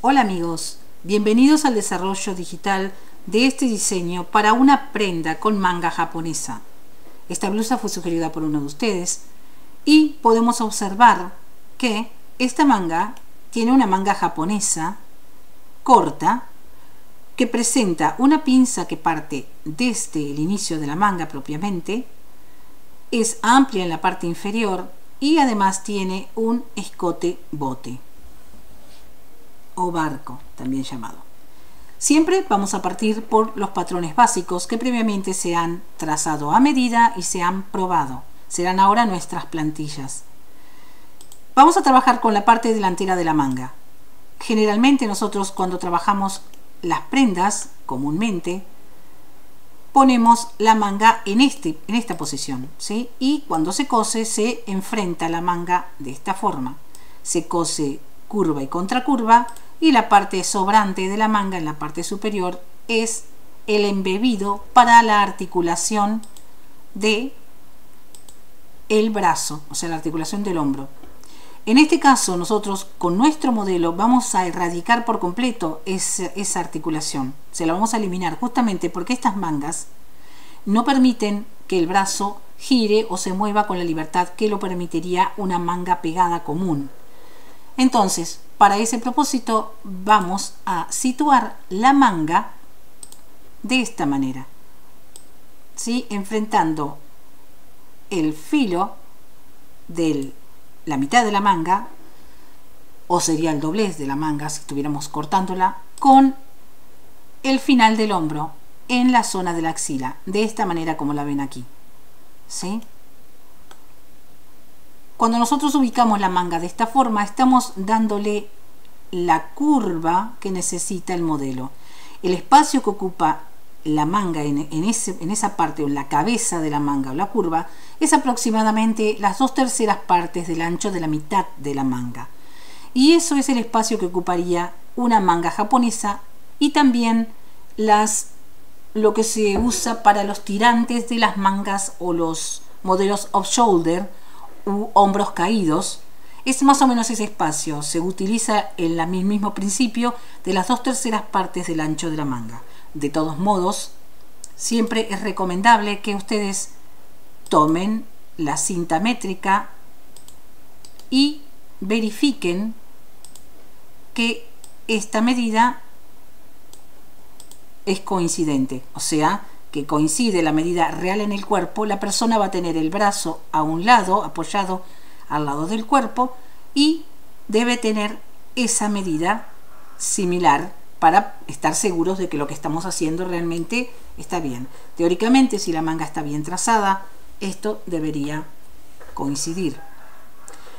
Hola amigos, bienvenidos al desarrollo digital de este diseño para una prenda con manga japonesa. Esta blusa fue sugerida por uno de ustedes y podemos observar que esta manga tiene una manga japonesa corta que presenta una pinza que parte desde el inicio de la manga propiamente, es amplia en la parte inferior y además tiene un escote bote o barco, también llamado. Siempre vamos a partir por los patrones básicos que previamente se han trazado a medida y se han probado. Serán ahora nuestras plantillas. Vamos a trabajar con la parte delantera de la manga. Generalmente nosotros cuando trabajamos las prendas, comúnmente, ponemos la manga en, este, en esta posición. ¿sí? Y cuando se cose se enfrenta la manga de esta forma. Se cose curva y contracurva y la parte sobrante de la manga en la parte superior es el embebido para la articulación de el brazo, o sea, la articulación del hombro. En este caso, nosotros con nuestro modelo vamos a erradicar por completo esa, articulación. Se la vamos a eliminar justamente porque estas mangas no permiten que el brazo gire o se mueva con la libertad que lo permitiría una manga pegada común. Entonces, para ese propósito vamos a situar la manga de esta manera, ¿sí? enfrentando el filo de la mitad de la manga, o sería el doblez de la manga si estuviéramos cortándola, con el final del hombro en la zona de la axila, de esta manera como la ven aquí. ¿Sí? Cuando nosotros ubicamos la manga de esta forma, estamos dándole la curva que necesita el modelo. El espacio que ocupa la manga en, esa parte o la cabeza de la manga o la curva es aproximadamente las dos terceras partes del ancho de la mitad de la manga. Y eso es el espacio que ocuparía una manga japonesa y también las, lo que se usa para los tirantes de las mangas o los modelos off-shoulder hombros caídos, es más o menos ese espacio. Se utiliza el mismo principio de las dos terceras partes del ancho de la manga. De todos modos, siempre es recomendable que ustedes tomen la cinta métrica y verifiquen que esta medida es coincidente, o sea, que coincide la medida real en el cuerpo, la persona va a tener el brazo a un lado, apoyado al lado del cuerpo, y debe tener esa medida similar para estar seguros de que lo que estamos haciendo realmente está bien. Teóricamente, si la manga está bien trazada, esto debería coincidir.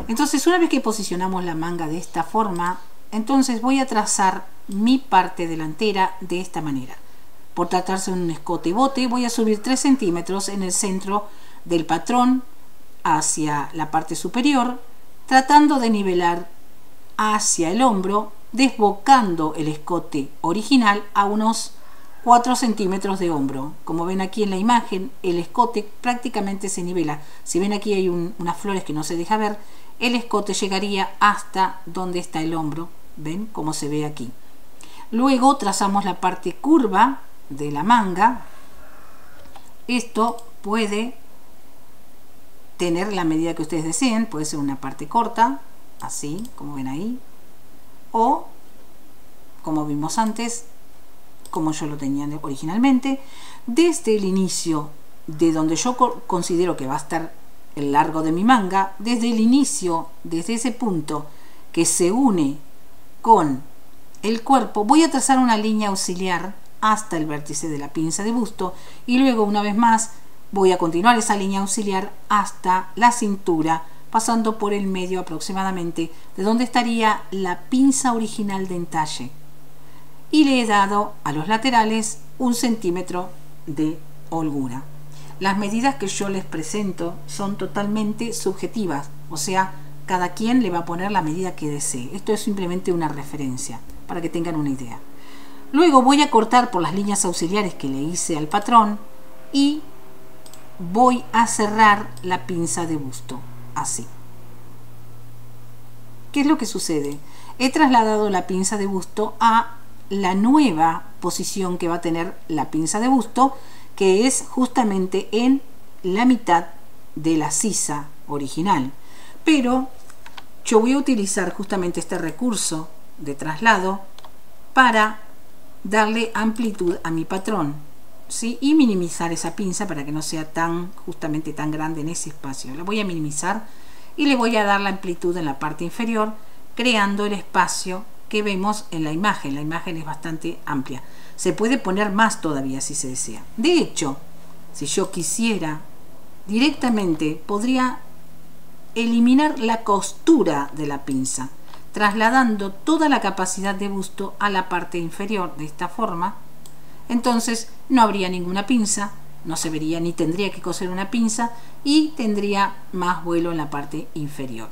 Entonces, una vez que posicionamos la manga de esta forma, entonces voy a trazar mi parte delantera de esta manera. Por tratarse de un escote bote, voy a subir 3 centímetros en el centro del patrón hacia la parte superior, tratando de nivelar hacia el hombro, desbocando el escote original a unos 4 centímetros de hombro. Como ven aquí en la imagen, el escote prácticamente se nivela. Si ven aquí hay unas flores que no se deja ver, el escote llegaría hasta donde está el hombro. ¿Ven cómo se ve aquí? Luego trazamos la parte curva de la manga, esto puede tener la medida que ustedes deseen, puede ser una parte corta, así, como ven ahí, o, como vimos antes, como yo lo tenía originalmente, desde el inicio de donde yo considero que va a estar el largo de mi manga, desde el inicio, desde ese punto que se une con el cuerpo, voy a trazar una línea auxiliar hasta el vértice de la pinza de busto y luego una vez más voy a continuar esa línea auxiliar hasta la cintura pasando por el medio aproximadamente de donde estaría la pinza original de entalle. Y le he dado a los laterales un centímetro de holgura. Las medidas que yo les presento son totalmente subjetivas o sea cada quien le va a poner la medida que desee. Esto es simplemente una referencia para que tengan una idea Luego voy a cortar por las líneas auxiliares que le hice al patrón y voy a cerrar la pinza de busto, así. ¿Qué es lo que sucede? he trasladado la pinza de busto a la nueva posición que va a tener la pinza de busto, que es justamente en la mitad de la sisa original. Pero yo voy a utilizar justamente este recurso de traslado para darle amplitud a mi patrón ¿sí? y minimizar esa pinza para que no sea tan justamente tan grande en ese espacio. La voy a minimizar y le voy a dar la amplitud en la parte inferior creando el espacio que vemos en la imagen. La imagen es bastante amplia. Se puede poner más todavía si se desea. De hecho, si yo quisiera directamente podría eliminar la costura de la pinza, trasladando toda la capacidad de busto a la parte inferior de esta forma. Entonces no habría ninguna pinza, no se vería ni tendría que coser una pinza y tendría más vuelo en la parte inferior.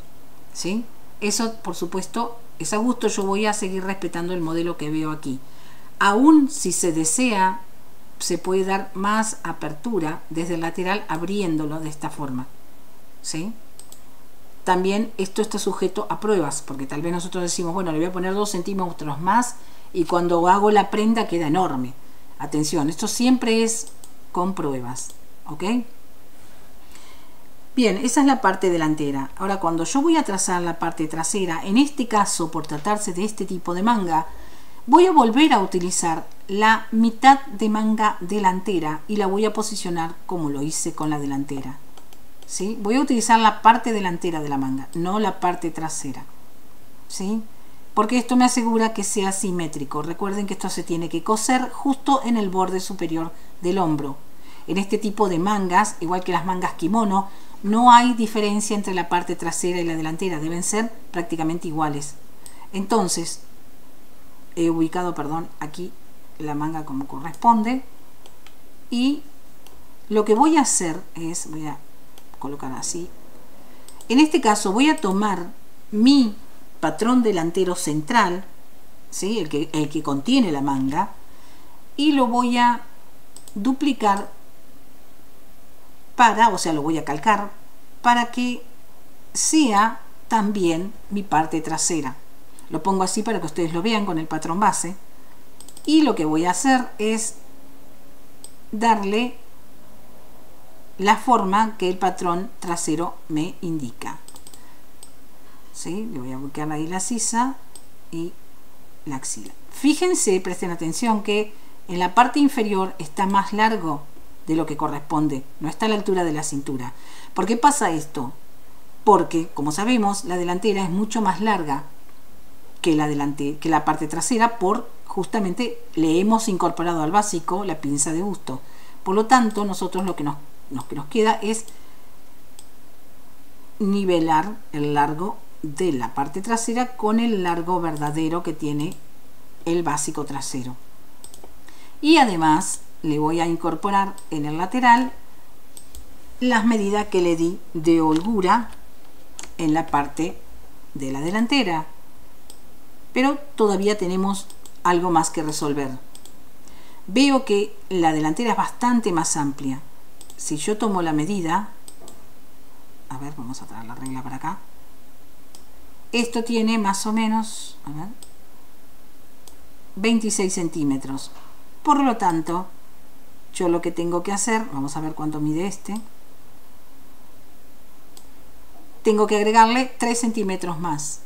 ¿sí? Eso, por supuesto, es a gusto. Yo voy a seguir respetando el modelo que veo aquí. Aún si se desea, se puede dar más apertura desde el lateral abriéndolo de esta forma. ¿sí? También esto está sujeto a pruebas, porque tal vez nosotros decimos, bueno, le voy a poner dos centímetros más y cuando hago la prenda queda enorme. Atención, esto siempre es con pruebas. ¿Ok? Bien, esa es la parte delantera. Ahora, cuando yo voy a trazar la parte trasera, en este caso, por tratarse de este tipo de manga, voy a volver a utilizar la mitad de manga delantera y la voy a posicionar como lo hice con la delantera. Voy a utilizar la parte delantera de la manga, no la parte trasera. ¿Sí? Porque esto me asegura que sea simétrico. Recuerden que esto se tiene que coser justo en el borde superior del hombro. En este tipo de mangas, igual que las mangas kimono, no hay diferencia entre la parte trasera y la delantera, deben ser prácticamente iguales. Entonces, he ubicado, perdón, aquí la manga como corresponde y lo que voy a hacer es, voy a colocar así, en este caso voy a tomar mi patrón delantero central, ¿sí? el, que, el que contiene la manga, y lo voy a duplicar para, o sea, lo voy a calcar, para que sea también mi parte trasera. Lo pongo así para que ustedes lo vean con el patrón base. Y lo que voy a hacer es darle la forma que el patrón trasero me indica. ¿Sí? Le voy a buscar ahí la sisa y la axila. Fíjense, presten atención que en la parte inferior está más largo de lo que corresponde, no está a la altura de la cintura. ¿Por qué pasa esto? Porque, como sabemos, la delantera es mucho más larga que la, delante, que la parte trasera por justamente le hemos incorporado al básico la pinza de busto. Por lo tanto, nosotros lo que nos, que nos queda es nivelar el largo de la parte trasera con el largo verdadero que tiene el básico trasero. Y además le voy a incorporar en el lateral las medidas que le di de holgura en la parte de la delantera. Pero todavía tenemos algo más que resolver. Veo que la delantera es bastante más amplia si yo tomo la medida a ver, vamos a traer la regla para acá esto tiene más o menos a ver, 26 centímetros por lo tanto yo lo que tengo que hacer, vamos a ver cuánto mide este, tengo que agregarle 3 centímetros más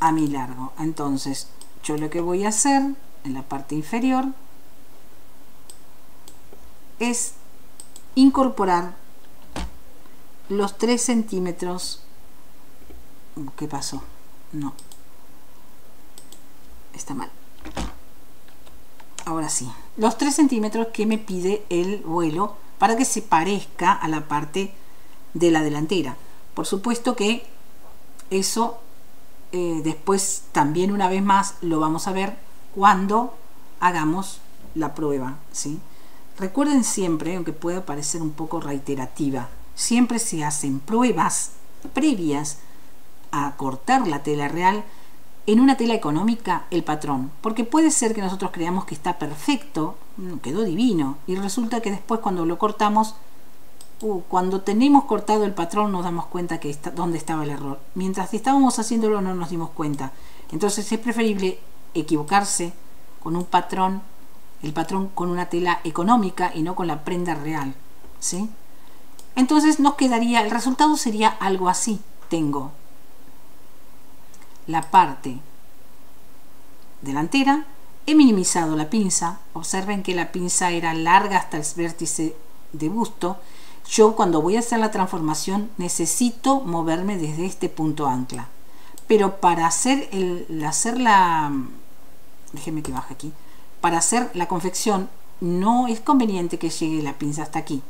a mi largo. Entonces, yo lo que voy a hacer en la parte inferior es incorporar los 3 centímetros. ¿Qué pasó? No. Está mal ahora sí, los 3 centímetros que me pide el vuelo para que se parezca a la parte de la delantera. Por supuesto que eso eh, después también una vez más lo vamos a ver cuando hagamos la prueba. ¿sí? Recuerden siempre, aunque pueda parecer un poco reiterativa, siempre se hacen pruebas previas a cortar la tela real en una tela económica el patrón, porque puede ser que nosotros creamos que está perfecto, mm, quedó divino, y resulta que después cuando lo cortamos uh, cuando tenemos cortado el patrón nos damos cuenta que está, dónde estaba el error. Mientras estábamos haciéndolo no nos dimos cuenta. Entonces es preferible equivocarse con un patrón, el patrón con una tela económica y no con la prenda real. ¿sí? Entonces nos quedaría, el resultado sería algo así. Tengo la parte delantera, he minimizado la pinza, observen que la pinza era larga hasta el vértice de busto, yo cuando voy a hacer la transformación necesito moverme desde este punto ancla. Pero para hacer, el, hacer la... Déjeme que baje aquí. Para hacer la confección no es conveniente que llegue la pinza hasta aquí.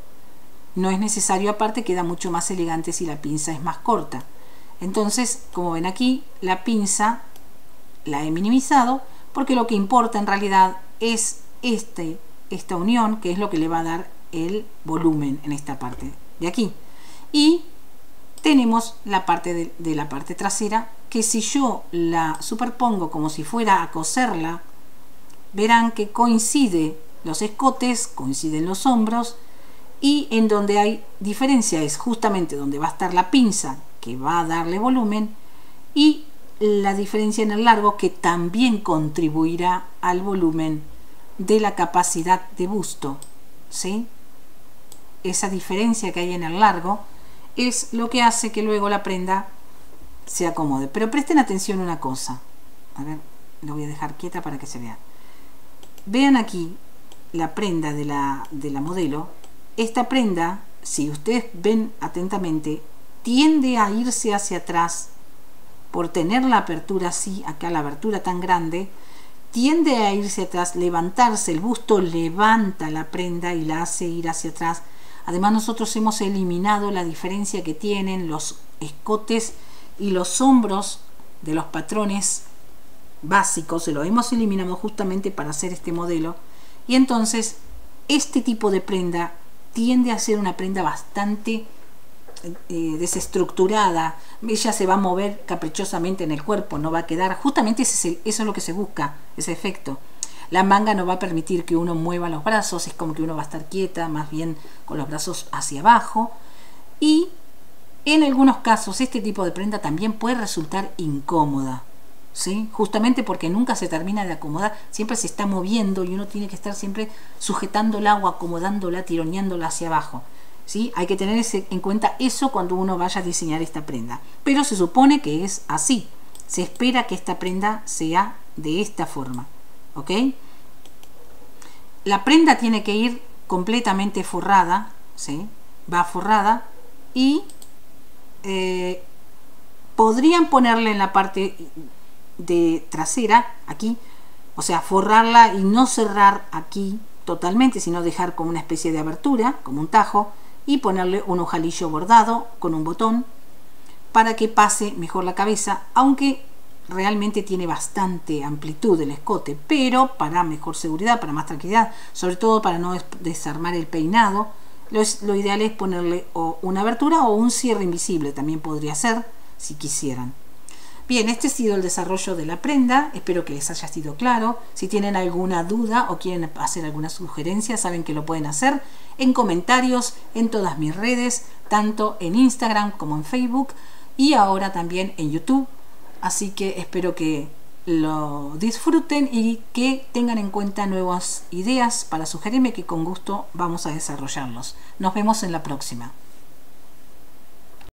No es necesario, aparte queda mucho más elegante si la pinza es más corta. Entonces, como ven aquí, la pinza la he minimizado porque lo que importa en realidad es este, esta unión, que es lo que le va a dar el volumen en esta parte de aquí. Y tenemos la parte de, de, la parte trasera que si yo la superpongo como si fuera a coserla, verán que coincide los escotes, coinciden los hombros y en donde hay diferencia es justamente donde va a estar la pinza que va a darle volumen y la diferencia en el largo que también contribuirá al volumen de la capacidad de busto. ¿sí? Esa diferencia que hay en el largo es lo que hace que luego la prenda se acomode. Pero presten atención a una cosa. A ver, lo voy a dejar quieta para que se vea. Vean aquí la prenda de la, de la modelo. Esta prenda, si ustedes ven atentamente, tiende a irse hacia atrás por tener la apertura así, acá la abertura tan grande, tiende a irse atrás, levantarse, el busto levanta la prenda y la hace ir hacia atrás. Además nosotros hemos eliminado la diferencia que tienen los escotes y los hombros de los patrones básicos, se lo hemos eliminado justamente para hacer este modelo. Y entonces este tipo de prenda tiende a ser una prenda bastante eh, desestructurada, ella se va a mover caprichosamente en el cuerpo, no va a quedar, justamente eso es lo que se busca, ese efecto. La manga no va a permitir que uno mueva los brazos, es como que uno va a estar quieta, más bien con los brazos hacia abajo. Y en algunos casos este tipo de prenda también puede resultar incómoda, ¿sí? Justamente porque nunca se termina de acomodar, siempre se está moviendo y uno tiene que estar siempre sujetando el agua, acomodándola, tironeándola hacia abajo. Hay que tener en cuenta eso cuando uno vaya a diseñar esta prenda. Pero se supone que es así. Se espera que esta prenda sea de esta forma. ¿Ok? La prenda tiene que ir completamente forrada. ¿sí? Va forrada. Y eh, podrían ponerle en la parte de trasera, aquí, o sea, forrarla y no cerrar aquí totalmente, sino dejar como una especie de abertura, como un tajo, y ponerle un ojalillo bordado con un botón para que pase mejor la cabeza, aunque realmente tiene bastante amplitud el escote, pero para mejor seguridad, para más tranquilidad, sobre todo para no desarmar el peinado, lo, lo ideal es ponerle o una abertura o un cierre invisible, también podría ser si quisieran. Bien, este ha sido el desarrollo de la prenda, espero que les haya sido claro. Si tienen alguna duda o quieren hacer alguna sugerencia, saben que lo pueden hacer en comentarios en todas mis redes, tanto en Instagram como en Facebook y ahora también en YouTube. Así que espero que lo disfruten y que tengan en cuenta nuevas ideas para sugerirme que con gusto vamos a desarrollarlos. Nos vemos en la próxima.